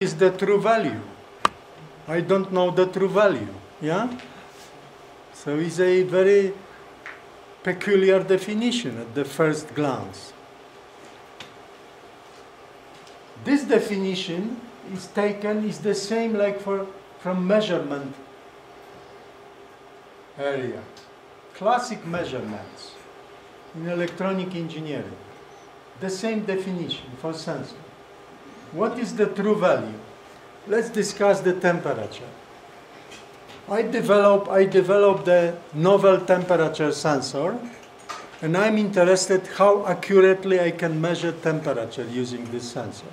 is the true value. I don't know the true value. Yeah? So it's a very peculiar definition at the first glance. This definition is taken, is the same like for from measurement area. Classic measurements in electronic engineering. The same definition for sensor. What is the true value? Let's discuss the temperature. I develop, I developed a novel temperature sensor and I'm interested how accurately I can measure temperature using this sensor.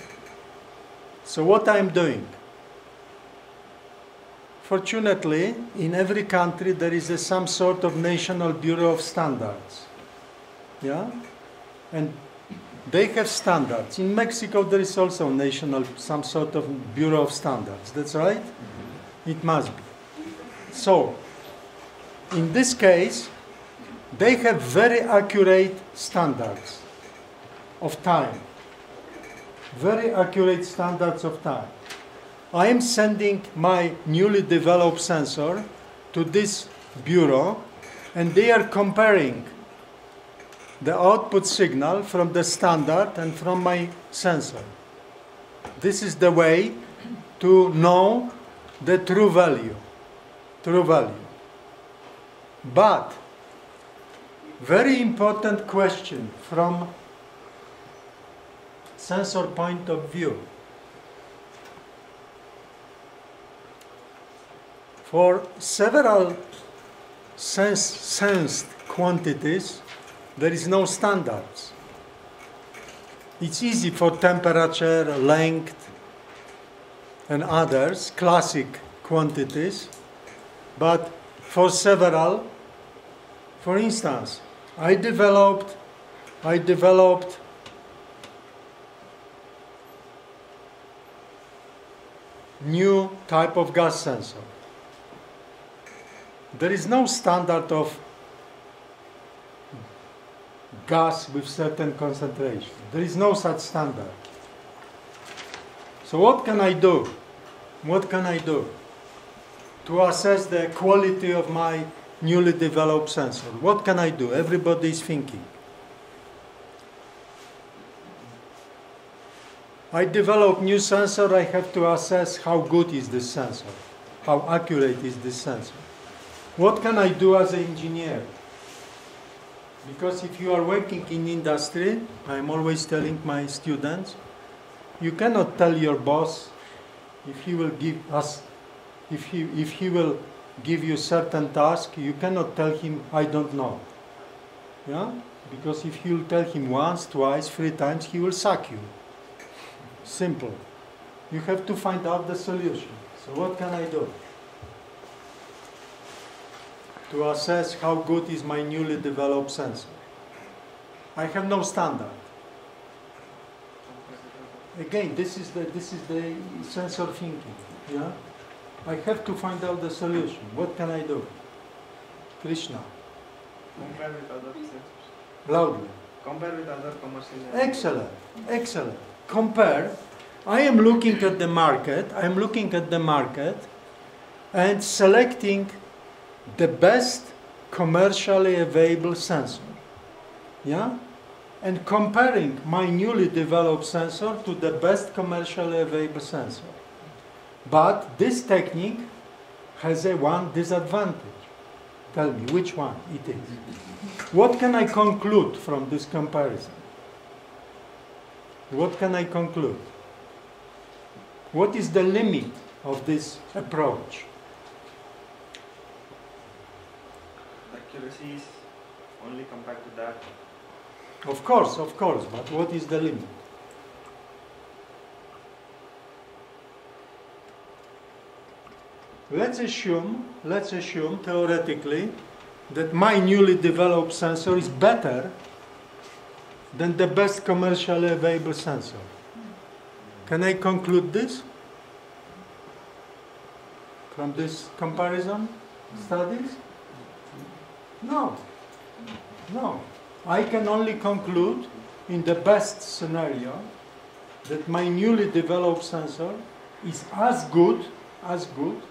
So what I'm doing? Fortunately, in every country there is a, some sort of National Bureau of Standards. Yeah? And they have standards. In Mexico there is also a national, some sort of Bureau of Standards. That's right? Mm-hmm. It must be. So, in this case, they have very accurate standards of time. Very accurate standards of time. I am sending my newly developed sensor to this bureau and they are comparing the output signal from the standard and from my sensor. This is the way to know the true value. True value. But, very important question from sensor point of view. For several sens sensed quantities, there is no standards. It's easy for temperature, length, and others, classic quantities, but for several, for instance, I developed, I developed new type of gas sensor. There is no standard of gas with certain concentration. There is no such standard. So what can I do? What can I do to assess the quality of my newly developed sensor? What can I do? Everybody is thinking. I develop new sensor, I have to assess how good is this sensor, how accurate is this sensor. What can I do as an engineer? Because if you are working in industry, I'm always telling my students, you cannot tell your boss if he will give us, if he, if he will give you certain task, you cannot tell him, I don't know. Yeah? Because if you tell him once, twice, three times, he will sack you. Simple. You have to find out the solution. So what can I do? To assess how good is my newly developed sensor. I have no standard. Again, this is the this is the sensor thinking. Yeah? I have to find out the solution. What can I do? Krishna. Compare with other sensors. Loudly. Compare with other commercial. Excellent, excellent. Compare. I am looking at the market. I am looking at the market and selecting the best commercially available sensor. Yeah? And comparing my newly developed sensor to the best commercially available sensor. But this technique has a one disadvantage. Tell me which one it is. What can I conclude from this comparison? What can I conclude? What is the limit of this approach? Accuracy is only compared to that. Of course, of course, but what is the limit? Let's assume, let's assume theoretically that my newly developed sensor is better than the best commercially available sensor. Can I conclude this from this comparison studies? No. No. I can only conclude in the best scenario that my newly developed sensor is as good, as good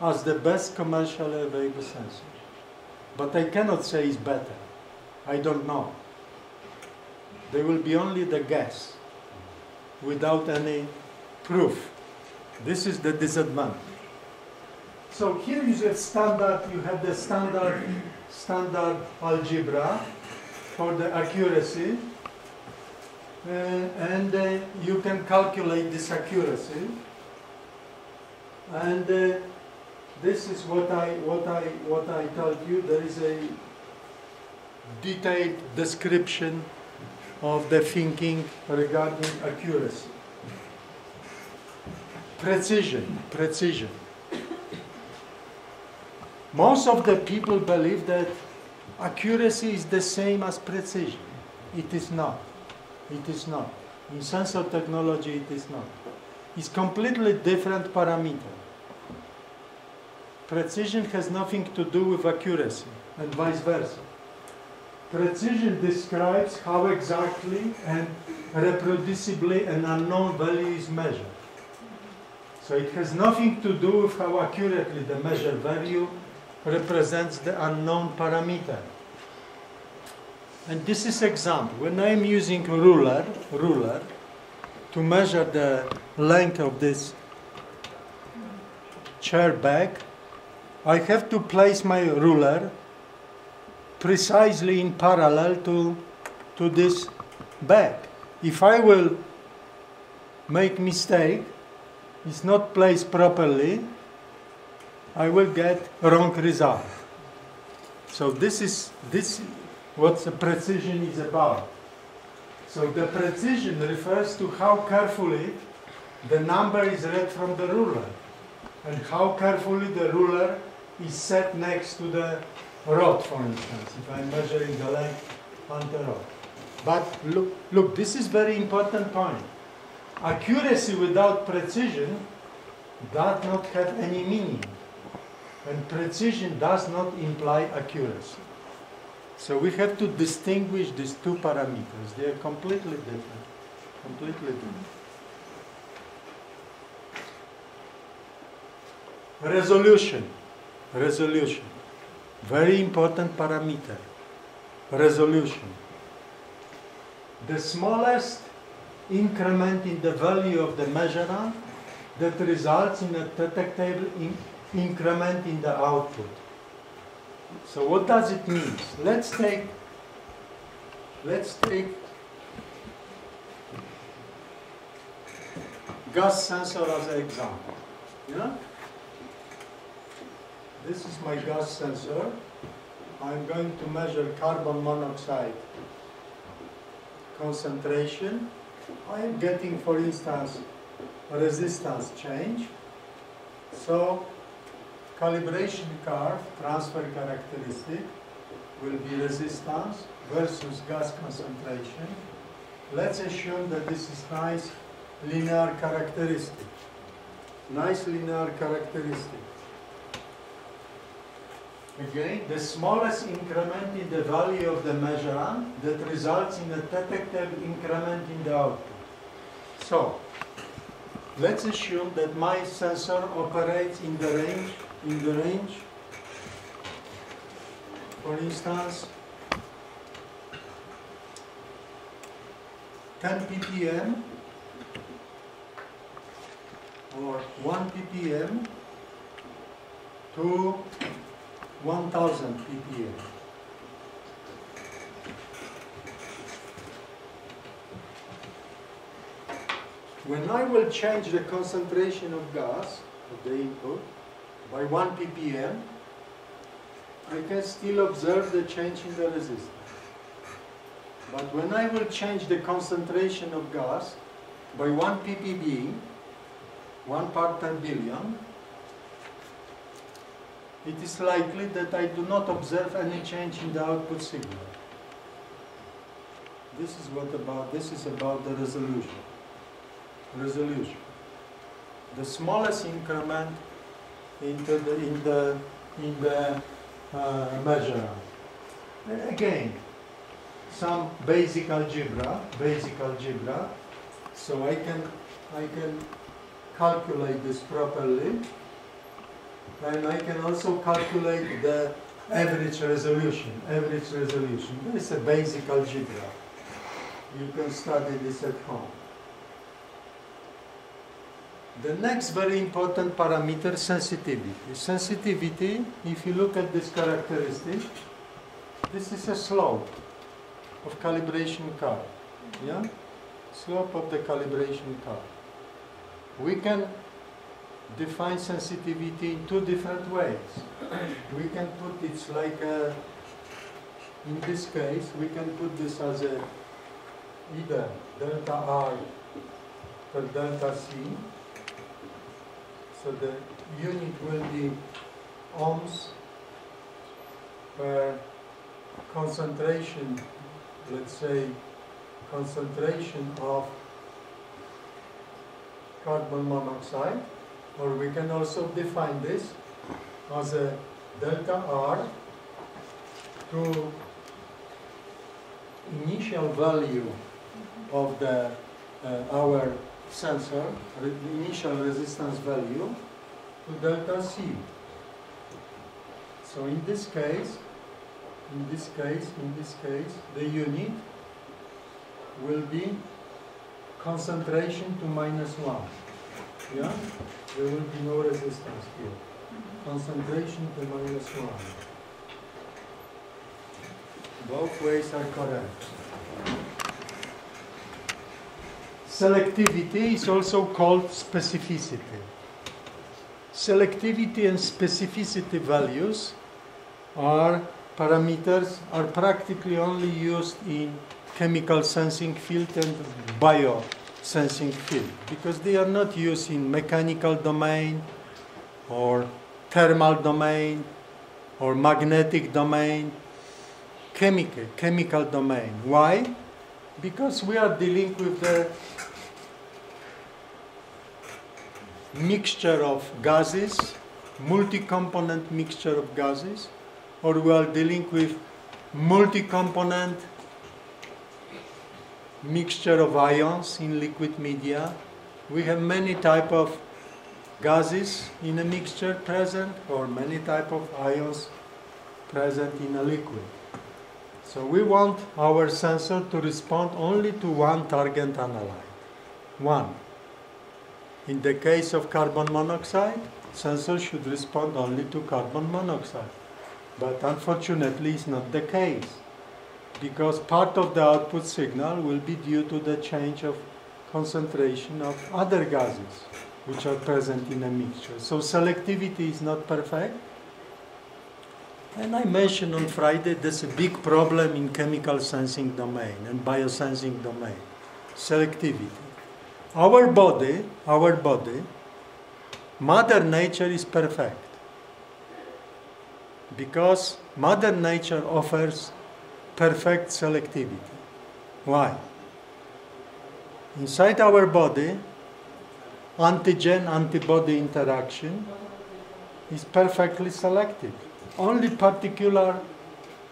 as the best commercially available sensor. But I cannot say it's better. I don't know. There will be only the guess without any proof. This is the disadvantage. So here you have standard, you have the standard, standard algebra for the accuracy. Uh, and uh, you can calculate this accuracy. And uh, this is what I, what, I, what I told you. There is a detailed description of the thinking regarding accuracy. Precision, precision. Most of the people believe that accuracy is the same as precision. It is not. It is not. In sensor technology, it is not. It's completely different parameter. Precision has nothing to do with accuracy, and vice versa. Precision describes how exactly and reproducibly an unknown value is measured. So it has nothing to do with how accurately the measured value represents the unknown parameter. And this is example. When I'm using ruler, ruler to measure the length of this chair back, I have to place my ruler precisely in parallel to, to this back. If I will make mistake, it's not placed properly, I will get wrong result. So this is this what the precision is about. So the precision refers to how carefully the number is read from the ruler and how carefully the ruler is set next to the rod, for instance, if I'm measuring the length on the rod. But look, look, this is very important point. Accuracy without precision does not have any meaning. And precision does not imply accuracy. So we have to distinguish these two parameters. They are completely different. Completely different. Resolution. Resolution. Very important parameter. Resolution. The smallest increment in the value of the measurement that results in a detectable increment in the output. So what does it mean? Let's take let's take gas sensor as an example. Yeah? This is my gas sensor. I'm going to measure carbon monoxide concentration. I am getting, for instance, a resistance change. So calibration curve, transfer characteristic, will be resistance versus gas concentration. Let's assume that this is nice linear characteristic. Nice linear characteristic. Again, the smallest increment in the value of the measurement that results in a detectable increment in the output. So, let's assume that my sensor operates in the range, in the range, for instance, 10 ppm or 1 ppm to 1000 ppm. When I will change the concentration of gas of the input by 1 ppm, I can still observe the change in the resistance. But when I will change the concentration of gas by 1 ppb, 1 part per billion, it is likely that I do not observe any change in the output signal. This is what about this is about the resolution. Resolution. The smallest increment into the in the in the uh, measure. Again, some basic algebra, basic algebra. So I can I can calculate this properly. And I can also calculate the average resolution. Average resolution. This is a basic algebra. You can study this at home. The next very important parameter, sensitivity. Sensitivity, if you look at this characteristic, this is a slope of calibration curve. Yeah? Slope of the calibration curve. We can define sensitivity in two different ways. we can put it like a, in this case, we can put this as a either delta R per delta C. So the unit will be ohms per concentration, let's say concentration of carbon monoxide, or we can also define this as a delta R to initial value of the uh, our sensor, re initial resistance value, to delta C. So in this case, in this case, in this case, the unit will be concentration to minus 1. Yeah? There will be no resistance here. Concentration to minus 1. Both ways are correct. Selectivity is also called specificity. Selectivity and specificity values are parameters are practically only used in chemical sensing field and bio sensing field because they are not used in mechanical domain or thermal domain or magnetic domain chemical chemical domain why because we are dealing with the mixture of gases multi-component mixture of gases or we are dealing with multi-component mixture of ions in liquid media. We have many type of gases in a mixture present or many type of ions present in a liquid. So we want our sensor to respond only to one target analyte. One. In the case of carbon monoxide, sensors should respond only to carbon monoxide. But unfortunately, it's not the case because part of the output signal will be due to the change of concentration of other gases which are present in a mixture. So selectivity is not perfect. And I mentioned on Friday there's a big problem in chemical sensing domain and biosensing domain, selectivity. Our body, our body, Mother Nature is perfect because Mother Nature offers perfect selectivity. Why? Inside our body, antigen antibody interaction is perfectly selective. Only particular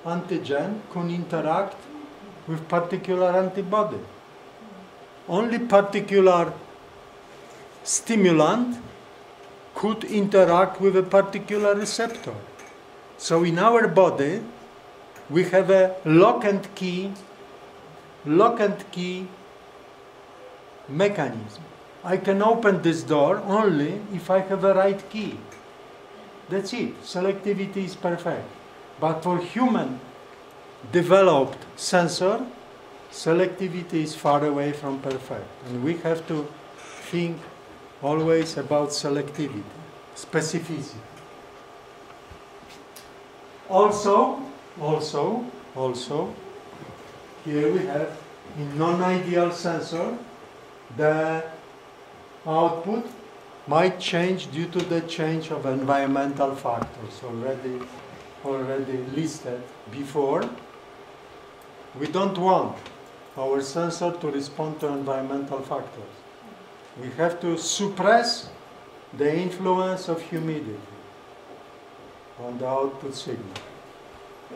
antigen can interact with particular antibody. Only particular stimulant could interact with a particular receptor. So in our body, we have a lock and key, lock and key mechanism. I can open this door only if I have a right key. That's it. Selectivity is perfect. But for human developed sensor, selectivity is far away from perfect. And we have to think always about selectivity, specificity. Also, also, also, here we have in non-ideal sensor, the output might change due to the change of environmental factors already, already listed before. We don't want our sensor to respond to environmental factors. We have to suppress the influence of humidity on the output signal.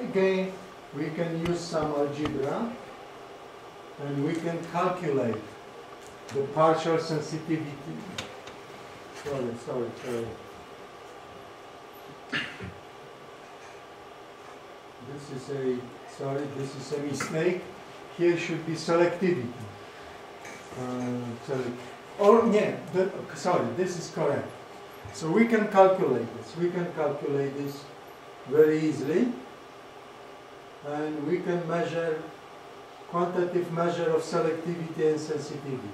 Again, we can use some algebra and we can calculate the partial sensitivity Sorry, sorry, sorry. This is a, sorry, this is a mistake. Here should be selectivity. Uh, or, yeah, the, sorry, this is correct. So we can calculate this. We can calculate this very easily. And we can measure quantitative measure of selectivity and sensitivity.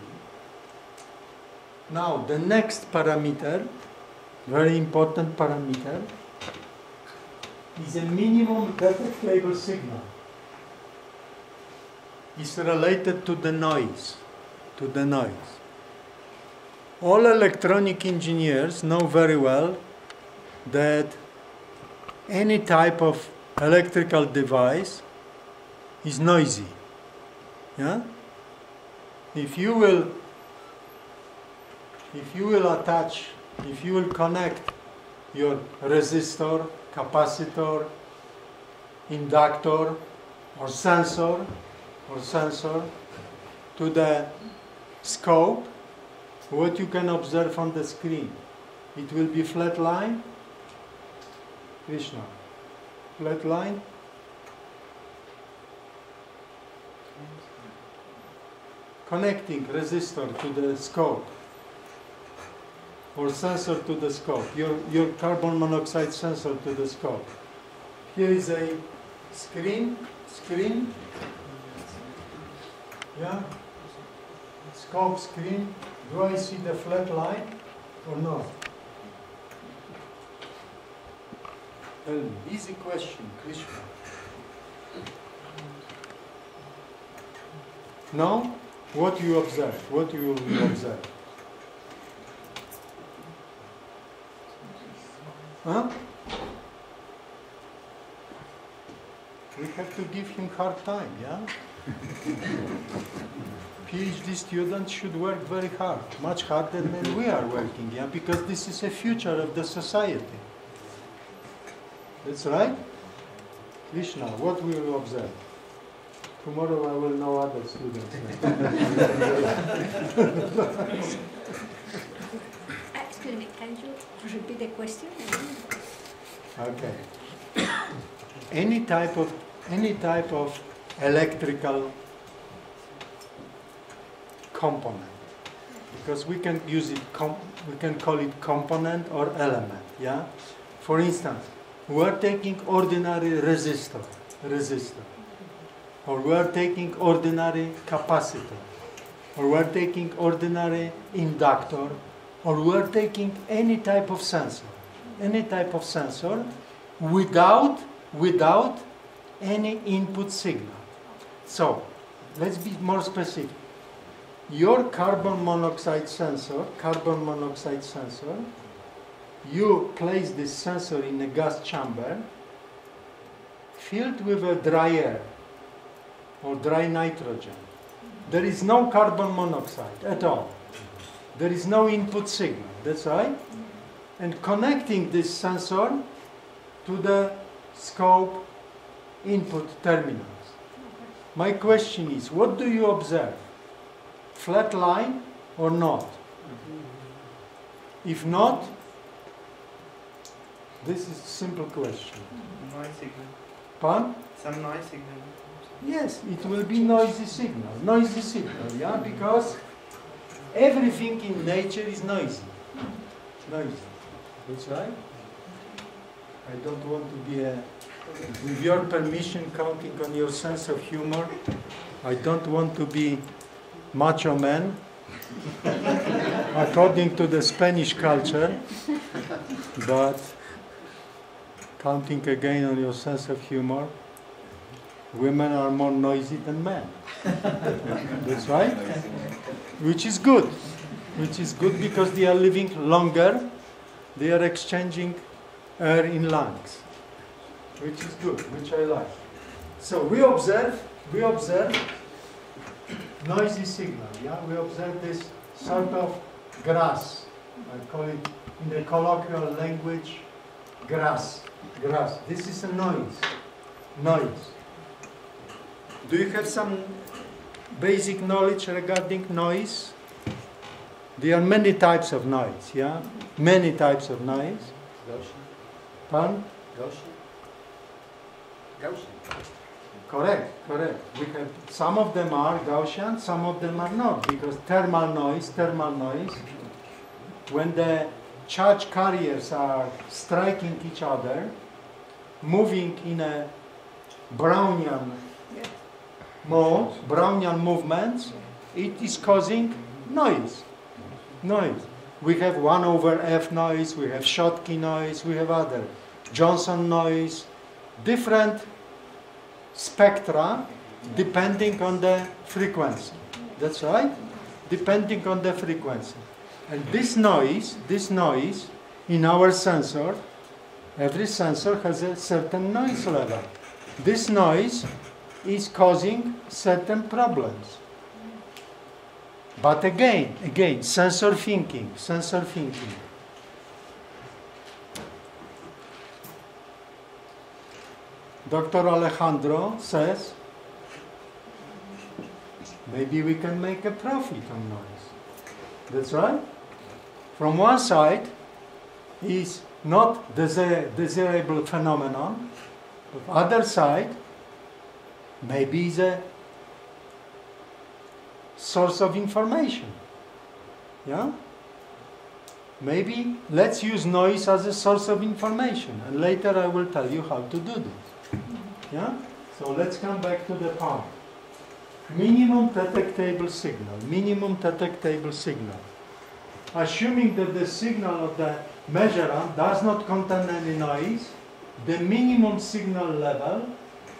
Now, the next parameter, very important parameter, is a minimum detectable signal. It's related to the noise, to the noise. All electronic engineers know very well that any type of electrical device is noisy. Yeah? If you will if you will attach, if you will connect your resistor, capacitor, inductor, or sensor, or sensor to the scope, what you can observe on the screen, it will be flat line. Krishna, flat line. Connecting resistor to the scope or sensor to the scope, your, your carbon monoxide sensor to the scope. Here is a screen, screen, yeah, scope screen. Do I see the flat line or not? Tell me, easy question, Krishna. No? What you observe? What you observe? Huh? We have to give him hard time, yeah? PhD students should work very hard, much harder than we are working, yeah? Because this is a future of the society. That's right? Krishna, what will you observe? Tomorrow I will know other students. Uh, excuse me, can you repeat the question? Okay. Any type of any type of electrical component, because we can use it. We can call it component or element. Yeah. For instance, we are taking ordinary resistor, resistor, or we are taking ordinary capacitor, or we are taking ordinary inductor, or we are taking any type of sensor any type of sensor without without any input signal. So, let's be more specific. Your carbon monoxide sensor, carbon monoxide sensor, you place this sensor in a gas chamber filled with a dry air or dry nitrogen. There is no carbon monoxide at all. There is no input signal. That's right and connecting this sensor to the scope input terminals. My question is, what do you observe? Flat line or not? If not, this is a simple question. Noise signal. Pardon? Some noise signal. Yes, it will be noisy signal. Noisy signal, yeah, because everything in nature is noisy. Noisy. That's right. I don't want to be a, with your permission, counting on your sense of humor, I don't want to be macho man, according to the Spanish culture, but counting again on your sense of humor, women are more noisy than men. That's right. Which is good. Which is good because they are living longer they are exchanging air in lungs, which is good, which I like. So we observe, we observe noisy signal. Yeah, we observe this sort of grass. I call it in the colloquial language, grass. Grass. This is a noise. Noise. Do you have some basic knowledge regarding noise? There are many types of noise, yeah? Many types of noise. Gaussian. Pardon? Gaussian. Gaussian. Correct, correct. We have, some of them are Gaussian, some of them are not, because thermal noise, thermal noise, when the charge carriers are striking each other, moving in a Brownian Yeah. mode, Brownian movements, it is causing noise. Noise. We have 1 over F noise, we have Schottky noise, we have other Johnson noise, different spectra depending on the frequency. That's right? Depending on the frequency. And this noise, this noise in our sensor, every sensor has a certain noise level. This noise is causing certain problems. But again, again, sensor thinking, sensor thinking. Dr. Alejandro says maybe we can make a profit on noise. That's right. From one side is not desir- desirable phenomenon. Of other side, maybe is a source of information. Yeah? Maybe let's use noise as a source of information, and later I will tell you how to do this. Yeah? So let's come back to the point. Minimum detectable signal. Minimum detectable signal. Assuming that the signal of the measurement does not contain any noise, the minimum signal level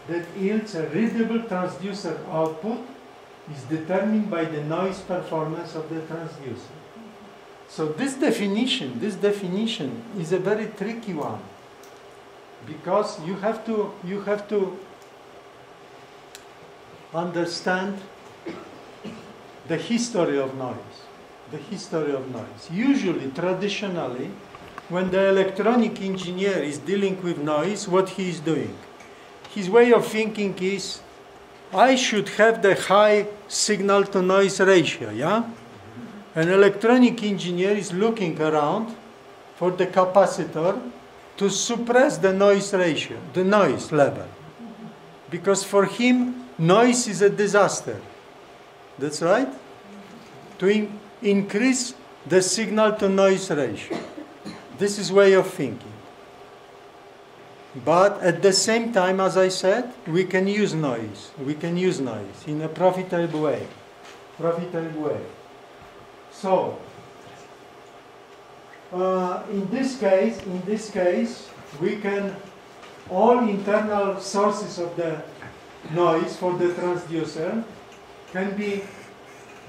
that yields a readable transducer output is determined by the noise performance of the transducer. So this definition, this definition is a very tricky one because you have to you have to understand the history of noise. The history of noise. Usually, traditionally, when the electronic engineer is dealing with noise, what he is doing? His way of thinking is I should have the high signal to noise ratio, yeah? An electronic engineer is looking around for the capacitor to suppress the noise ratio, the noise level. Because for him, noise is a disaster. That's right? To in- increase the signal to noise ratio. This is way of thinking. But at the same time, as I said, we can use noise. We can use noise in a profitable way. Profitable way. So, uh, in this case, in this case, we can all internal sources of the noise for the transducer can be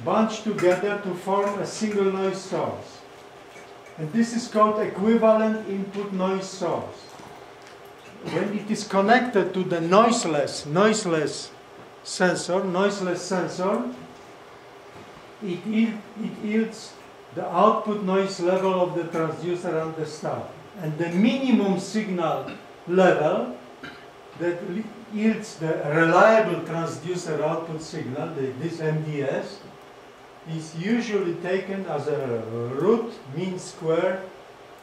bunched together to form a single noise source. And this is called equivalent input noise source. When it is connected to the noiseless, noiseless sensor, noiseless sensor, it, it yields the output noise level of the transducer and the start. And the minimum signal level that yields the reliable transducer output signal, the, this MDS, is usually taken as a root mean square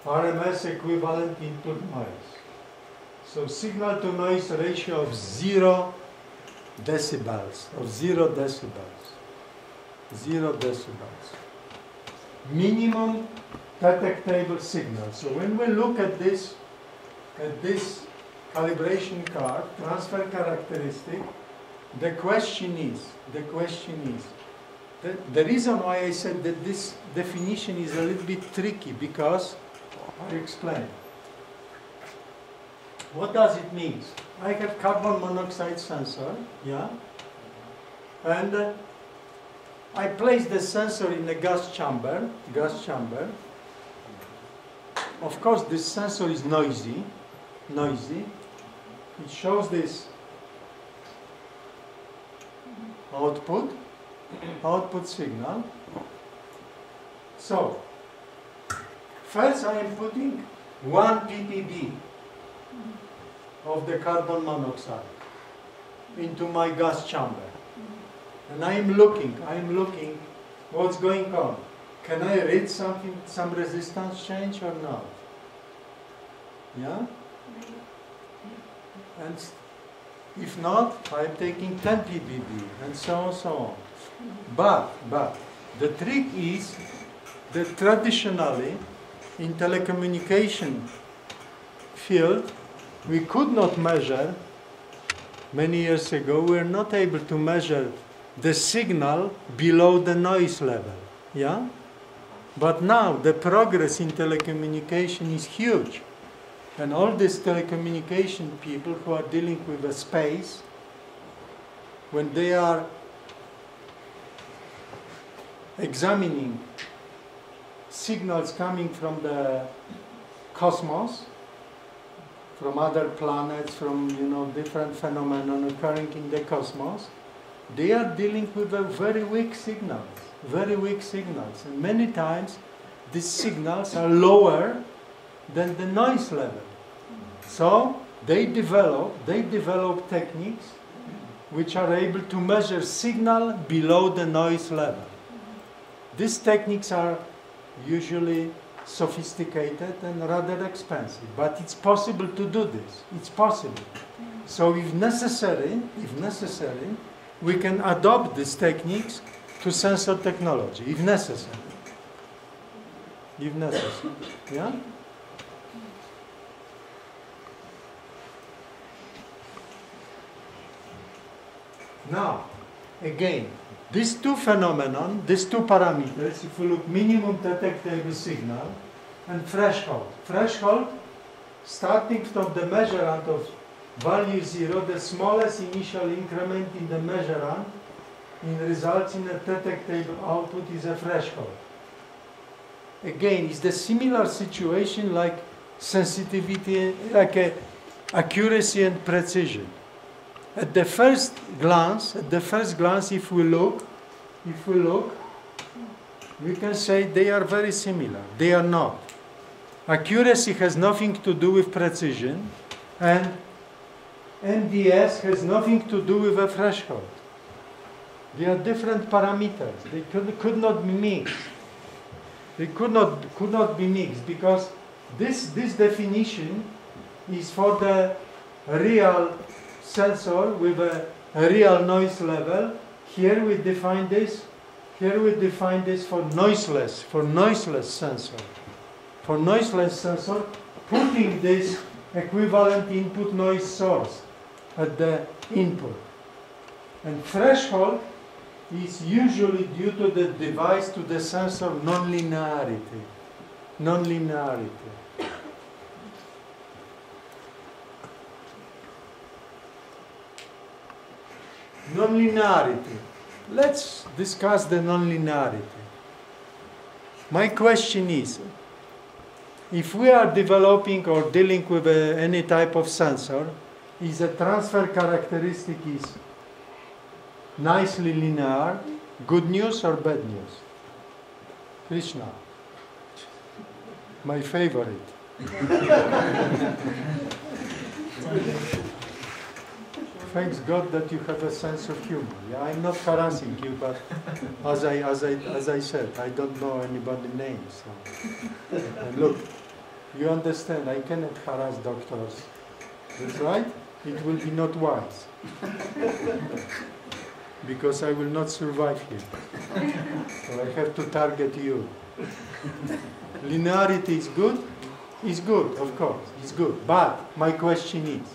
RMS equivalent input noise. So signal to noise ratio of zero decibels, of zero decibels, zero decibels. Minimum detectable signal. So when we look at this, at this calibration curve, transfer characteristic, the question is, the question is, the, the reason why I said that this definition is a little bit tricky because I explain. What does it mean? I have carbon monoxide sensor, yeah, and uh, I place the sensor in a gas chamber, gas chamber. Of course, this sensor is noisy, noisy. It shows this output, output signal. So, first I am putting 1 ppb of the carbon monoxide into my gas chamber. And I am looking, I am looking what's going on. Can I read something, some resistance change or not? Yeah? And if not, I'm taking 10 ppb and so on, so on. But, but, the trick is that traditionally in telecommunication field, we could not measure, many years ago, we were not able to measure the signal below the noise level. Yeah? But now the progress in telecommunication is huge. And all these telecommunication people who are dealing with the space, when they are examining signals coming from the cosmos, from other planets, from you know different phenomena occurring in the cosmos, they are dealing with very weak signals, very weak signals, and many times these signals are lower than the noise level. So they develop they develop techniques which are able to measure signal below the noise level. These techniques are usually sophisticated and rather expensive, but it's possible to do this. It's possible. So if necessary, if necessary, we can adopt these techniques to sensor technology, if necessary. If necessary. Yeah? Now, again, these two phenomenon, these two parameters, if we look minimum detectable signal and threshold. Threshold, starting from the measurement of value zero, the smallest initial increment in the measurement in results in a detectable output is a threshold. Again, it's the similar situation like sensitivity, like a accuracy and precision. At the first glance, at the first glance, if we look, if we look, we can say they are very similar. They are not. Accuracy has nothing to do with precision, and MDS has nothing to do with a threshold. They are different parameters. They could, could not be mixed. They could not, could not be mixed because this, this definition is for the real sensor with a, a real noise level. Here we define this. Here we define this for noiseless, for noiseless sensor. For noiseless sensor, putting this equivalent input noise source at the input. And threshold is usually due to the device to the sensor nonlinearity. Nonlinearity. Nonlinearity. Let's discuss the nonlinearity. My question is if we are developing or dealing with uh, any type of sensor, is the transfer characteristic is nicely linear, good news or bad news? Krishna, my favorite. Thanks God that you have a sense of humor. Yeah, I'm not harassing you, but as I, as I, as I said, I don't know anybody's name. So. And look, you understand, I cannot harass doctors. That's right? It will be not wise. because I will not survive here. So I have to target you. Linearity is good? Is good, of course, it's good. But my question is,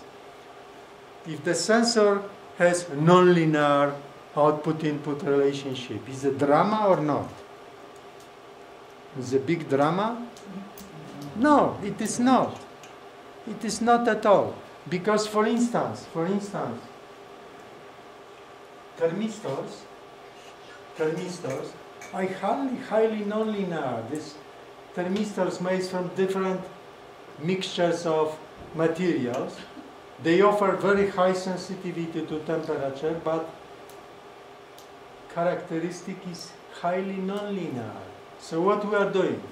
if the sensor has nonlinear output-input relationship, is it drama or not? Is a big drama? No, it is not. It is not at all. Because for instance, for instance, thermistors, thermistors are highly, highly nonlinear. These thermistors made from different mixtures of materials. They offer very high sensitivity to temperature, but characteristic is highly nonlinear. So what we are doing?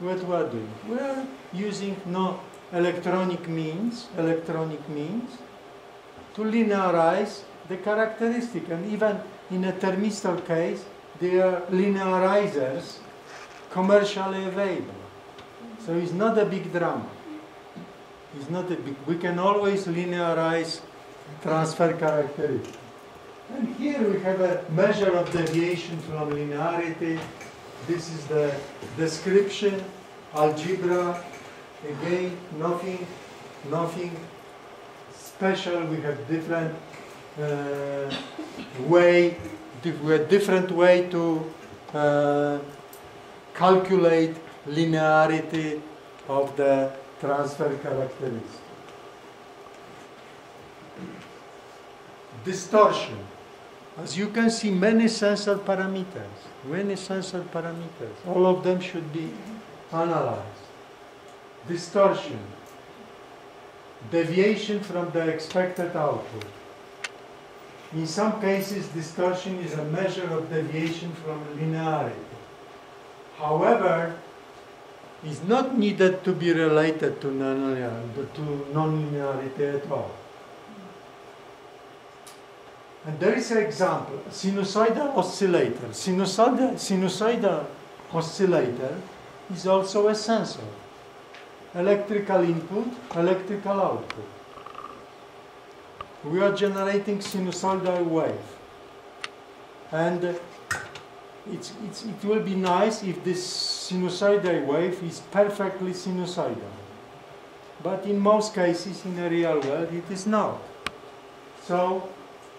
What we are doing? We are using no electronic means, electronic means, to linearize the characteristic. And even in a thermistor case, there are linearizers commercially available. So it's not a big drama. It's not a big, we can always linearize transfer characteristics. And here we have a measure of deviation from linearity. This is the description, algebra, again, nothing, nothing special. We have different uh, way, dif- different way to uh, calculate linearity of the transfer characteristics. Distortion. As you can see, many sensor parameters, many sensor parameters, all of them should be analyzed. Distortion. Deviation from the expected output. In some cases, distortion is a measure of deviation from linearity. However, it's not needed to be related to nonlinearity, to at all. And there is an example, sinusoidal oscillator. Sinusoidal, sinusoidal oscillator is also a sensor. Electrical input, electrical output. We are generating sinusoidal wave. And it's, it's, it will be nice if this sinusoidal wave is perfectly sinusoidal. But in most cases, in the real world, it is not. So,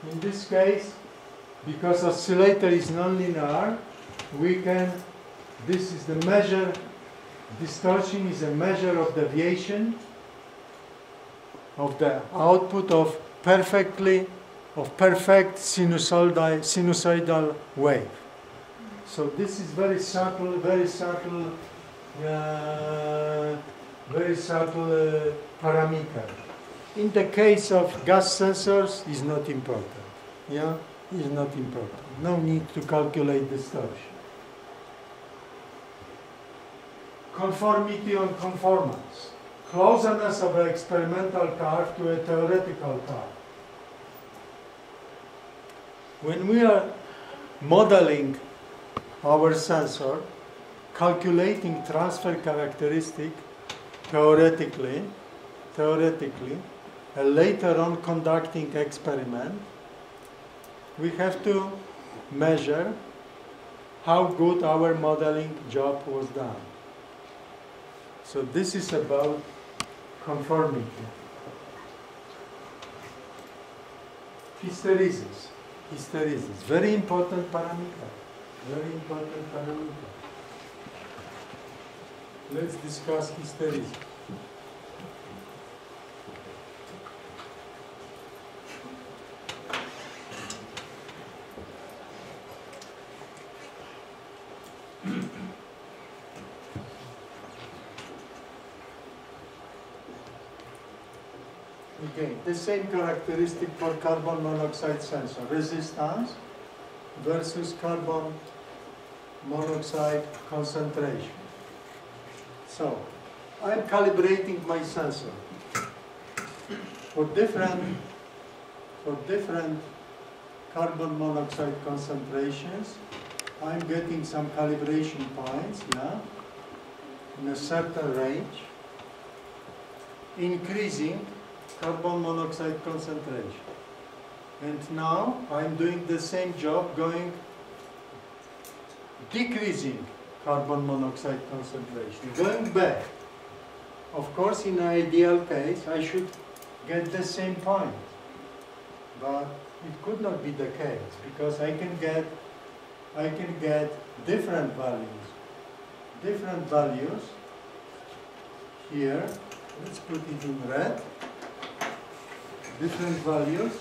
in this case, because oscillator is nonlinear, we can, this is the measure, distortion is a measure of deviation of the output of perfectly, of perfect sinusoidal, sinusoidal wave. So this is very subtle, very subtle, uh, very subtle uh, parameter. In the case of gas sensors, is not important. Yeah, is not important. No need to calculate distortion. Conformity on conformance. Closeness of an experimental curve to a theoretical curve. When we are modeling our sensor, calculating transfer characteristic theoretically, theoretically, and later on conducting experiment, we have to measure how good our modeling job was done. So this is about conformity. Hysteresis. Hysteresis. Very important parameter. Very important parameter. Let's discuss hysteresis. Again, the same characteristic for carbon monoxide sensor. Resistance versus carbon monoxide concentration. So, I'm calibrating my sensor for different for different carbon monoxide concentrations. I'm getting some calibration points, yeah, in a certain range, increasing carbon monoxide concentration. And now I'm doing the same job going decreasing carbon monoxide concentration, going back. Of course, in an ideal case, I should get the same point. But it could not be the case because I can get I can get different values. Different values here. Let's put it in red. Different values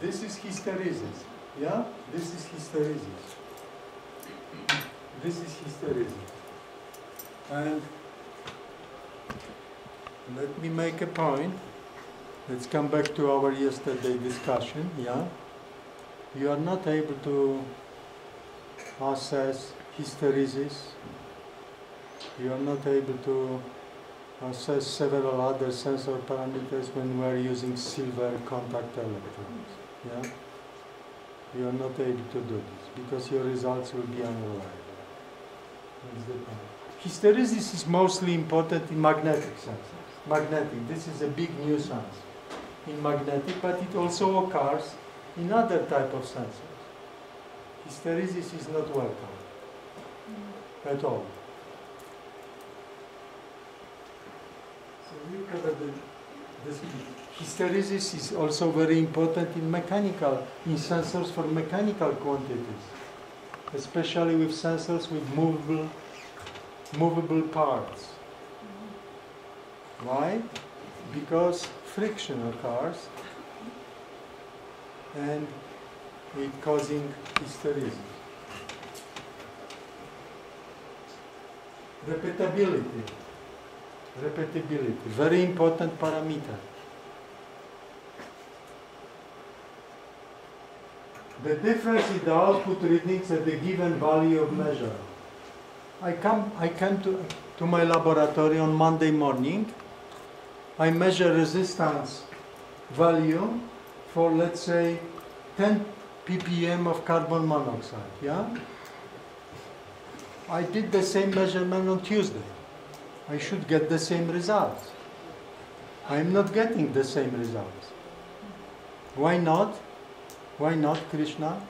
This is hysteresis. Yeah? This is hysteresis. This is hysteresis. And let me make a point. Let's come back to our yesterday discussion. Yeah? You are not able to assess hysteresis. You are not able to assess several other sensor parameters when we are using silver contact electrodes. Yeah? you are not able to do this because your results will be unreliable. Hysteresis is mostly important in magnetic sensors. Magnetic, this is a big nuisance in magnetic, but it also occurs in other type of sensors. Hysteresis is not welcome mm. at all. So the. Hysteresis is also very important in mechanical, in sensors for mechanical quantities, especially with sensors with movable, movable parts. Why? Because friction occurs and it causing hysteresis. Repeatability. Repeatability, very important parameter. The difference in the output readings at the given value of measure. I come, I came to, to my laboratory on Monday morning. I measure resistance value for let's say 10 ppm of carbon monoxide. Yeah. I did the same measurement on Tuesday. I should get the same results. I am not getting the same results. Why not? Why not, Krishna?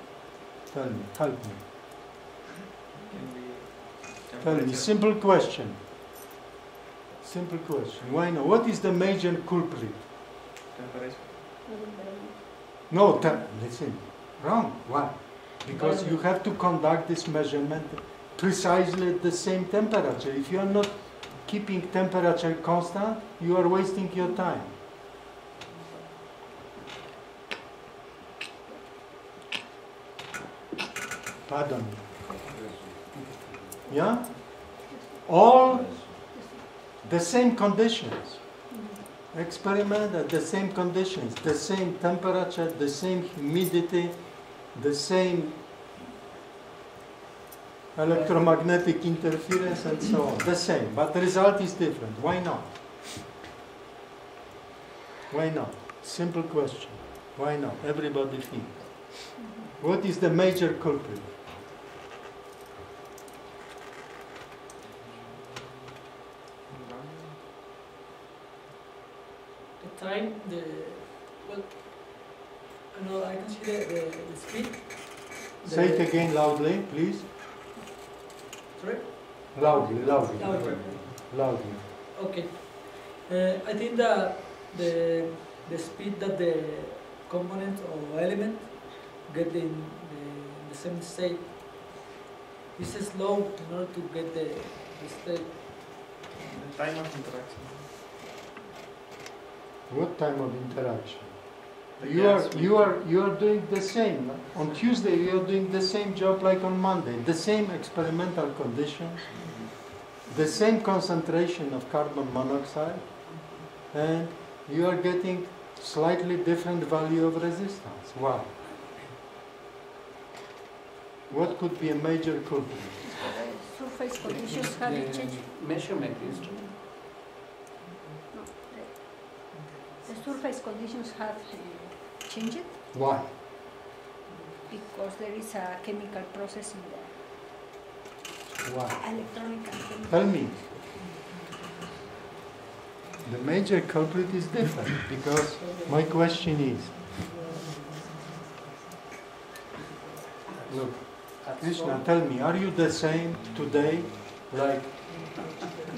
Tell me, help me. Can be Tell me, simple question. Simple question. Why not? What is the major culprit? Temperature. No, te- listen, wrong. Why? Because you have to conduct this measurement precisely at the same temperature. If you are not keeping temperature constant, you are wasting your time. Pardon. Yeah? All the same conditions. Experiment at the same conditions, the same temperature, the same humidity, the same electromagnetic interference and so on. The same, but the result is different. Why not? Why not? Simple question. Why not? Everybody thinks. What is the major culprit? The time, the well, know, I consider the, the speed. The, Say it again loudly, please. Sorry. Loudly, loudly. Louder. Loudly. Okay. Uh, I think that the the speed that the component or element get in the, the same state is slow in order to get the, the state. The time of interaction. What time of interaction? The You are, you are, you are doing the same. On Tuesday, you are doing the same job like on Monday. The same experimental conditions, the same concentration of carbon monoxide, and you are getting slightly different value of resistance. Why? What could be a major culprit? Surface conditions have The changed. measurement instrument. The, the surface conditions have uh, changed Why? because there is a chemical process in there. Why? electronic. Tell me. The major culprit is different because my question is look, Krishna, tell me, are you the same today like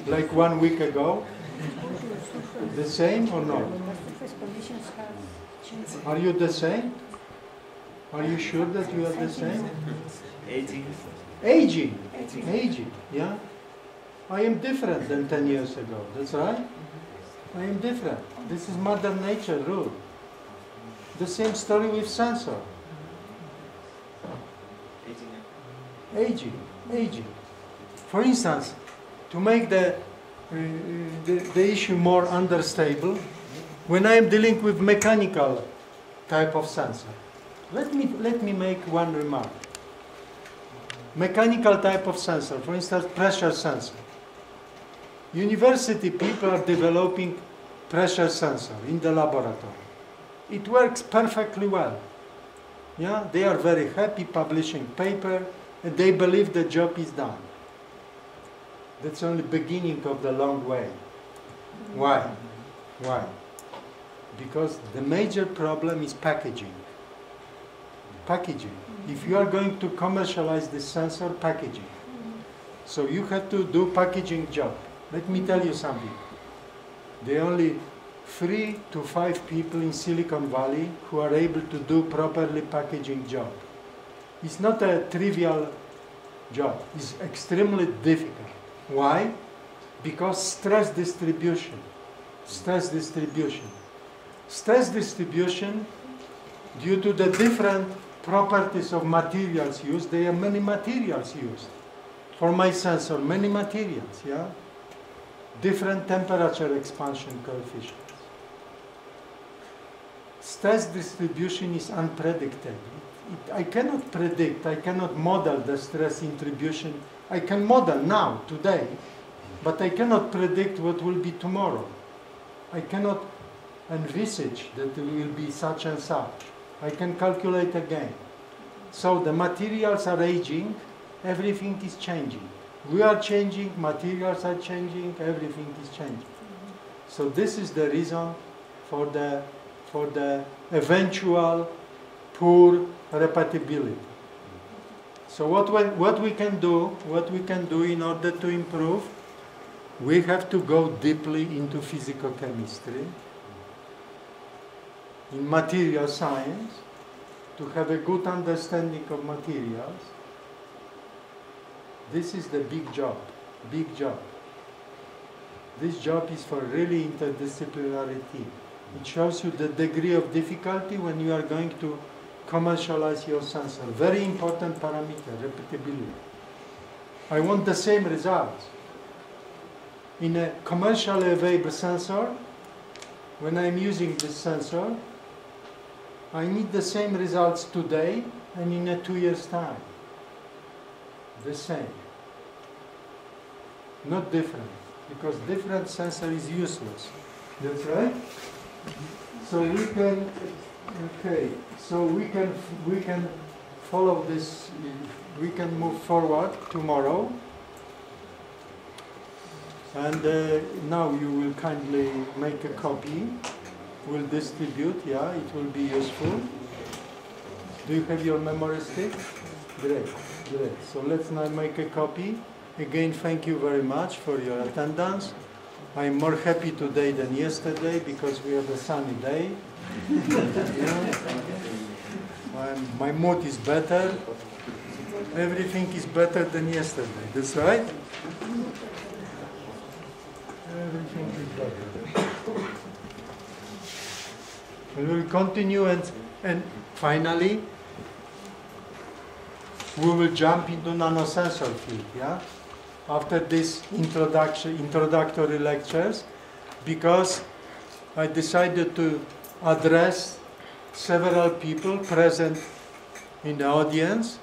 like one week ago? The same or no? Are you the same? Are you sure that you are the same? Aging. Aging, aging, yeah. I am different than 10 years ago, that's right. I am different. This is Mother Nature rule. The same story with sensor. Aging. Aging, aging. For instance, to make the, uh, the, the issue more understable, when I am dealing with mechanical type of sensor, let me, let me make one remark. Mechanical type of sensor, for instance, pressure sensor. University people are developing pressure sensor in the laboratory. It works perfectly well. Yeah, they are very happy publishing paper and they believe the job is done. That's only beginning of the long way. Why? Why? Because the major problem is packaging. Packaging. If you are going to commercialize this sensor, packaging. So you have to do packaging job. Let me tell you something. There are only three to five people in Silicon Valley who are able to do properly packaging job. It's not a trivial job. It's extremely difficult. Why? Because stress distribution. Stress distribution. Stress distribution, due to the different properties of materials used, there are many materials used. For my sensor, many materials, yeah? Different temperature expansion coefficients. Stress distribution is unpredictable. It, I cannot predict, I cannot model the stress distribution. I can model now, today, but I cannot predict what will be tomorrow. I cannot envisage that it will be such and such. I can calculate again. So the materials are aging, everything is changing. We are changing, materials are changing, everything is changing. So this is the reason for the, for the eventual poor repeatability. So what we, what we can do, what we can do in order to improve, we have to go deeply into physicochemistry, in material science, to have a good understanding of materials. This is the big job, big job. This job is for really interdisciplinary team. It shows you the degree of difficulty when you are going to commercialize your sensor. Very important parameter, repeatability. I want the same results. In a commercially available sensor, when I'm using this sensor, I need the same results today and in a two years time. The same. Not different, because different sensor is useless. That's right? So we can, okay, so we can, we can follow this, we can move forward tomorrow. And uh, now you will kindly make a copy will distribute, yeah, it will be useful. Do you have your memory stick? Great, great. So let's now make a copy. Again, thank you very much for your attendance. I'm more happy today than yesterday because we have a sunny day. yeah. I'm, my mood is better. Everything is better than yesterday. That's right? Everything is better. We will continue and, and finally we will jump into nanosensor field, yeah? After this introduction, introductory lectures, because I decided to address several people present in the audience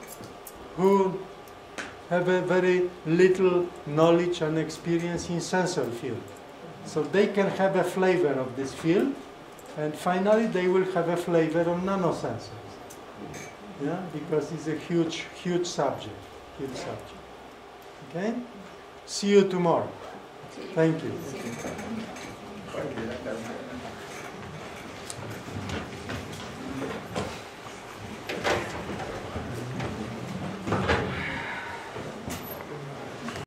who have a very little knowledge and experience in sensor field. So they can have a flavor of this field and finally, they will have a flavor of nanosensors. Yeah, because it's a huge, huge subject. Huge subject. Okay? See you tomorrow. Thank you. Sí.